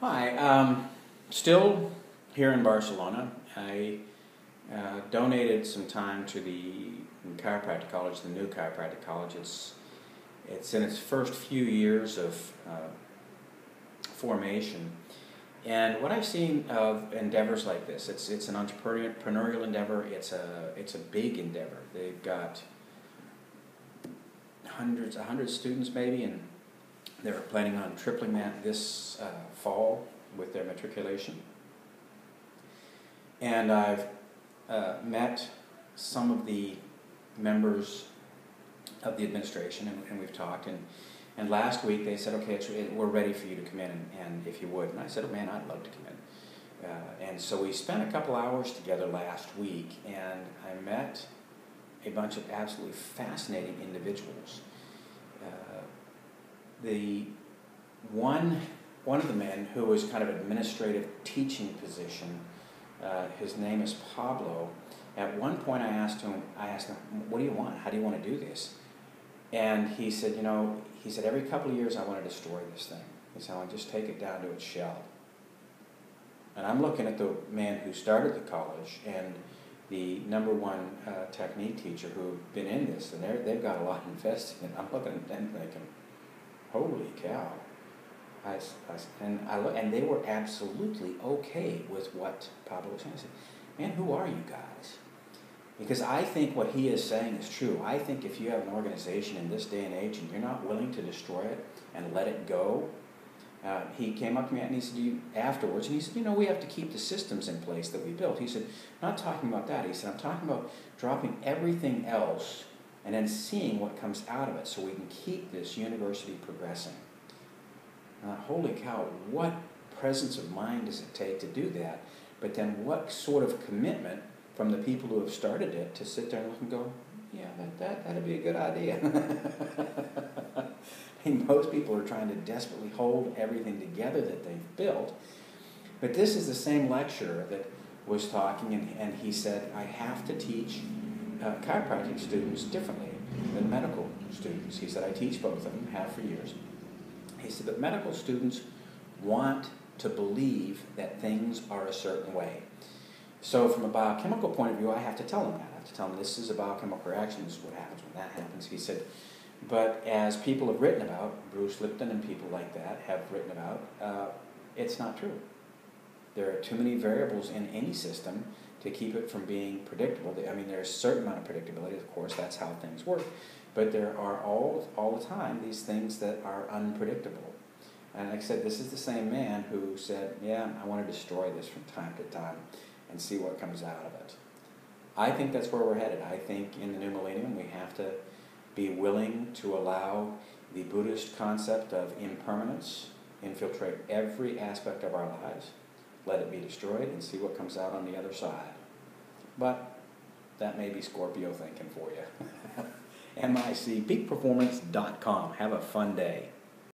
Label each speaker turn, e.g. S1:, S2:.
S1: Hi, um, still here in Barcelona. I uh, donated some time to the chiropractic college, the new chiropractic college. It's it's in its first few years of uh, formation, and what I've seen of endeavors like this, it's it's an entrepreneurial endeavor. It's a it's a big endeavor. They've got hundreds, a hundred students maybe, and they're planning on tripling that this uh, fall with their matriculation. And I've uh, met some of the members of the administration, and, and, we've talked. And, and last week they said, okay, it, we're ready for you to come in, and, and, if you would. And I said, oh, man, I'd love to come in. Uh, and so we spent a couple hours together last week, and I met a bunch of absolutely fascinating individuals the one one of the men who was kind of administrative teaching position, uh, his name is Pablo. At one point, I asked him, I asked him, "What do you want? How do you want to do this?" And he said, "You know," he said, "Every couple of years, I want to destroy this thing. He said, I want to just take it down to its shell." And I'm looking at the man who started the college and the number one uh, technique teacher who've been in this, and they've got a lot invested in it. I'm looking at them thinking, holy cow. I, I, and, I, and they were absolutely okay with what Pablo was saying. I said, man, who are you guys? Because I think what he is saying is true. I think if you have an organization in this day and age and you're not willing to destroy it and let it go, uh, he came up to me and he said, you, afterwards, and he said, you know, we have to keep the systems in place that we built. He said, not talking about that. He said, I'm talking about dropping everything else and then seeing what comes out of it so we can keep this university progressing. Holy cow, what presence of mind does it take to do that? But then what sort of commitment from the people who have started it to sit there and look and go, yeah, that, that, that'd be a good idea. Mean, most people are trying to desperately hold everything together that they've built. But this is the same lecturer that was talking, and, and he said, I have to teach uh, chiropractic students differently than medical students. He said, I teach both of them, have for years. He said, but medical students want to believe that things are a certain way. So, from a biochemical point of view, I have to tell them that. I have to tell them this is a biochemical reaction, this is what happens when that happens. He said, but as people have written about, Bruce Lipton and people like that have written about, uh, it's not true. There are too many variables in any system to keep it from being predictable. I mean, there's a certain amount of predictability, of course, that's how things work. But there are all, all the time these things that are unpredictable. And like I said, this is the same man who said, Yeah, I want to destroy this from time to time and see what comes out of it. I think that's where we're headed. I think in the new millennium we have to be willing to allow the Buddhist concept of impermanence infiltrate every aspect of our lives let it be destroyed and see what comes out on the other side. But that may be Scorpio thinking for you. MIC, peakperformance.com. Have a fun day.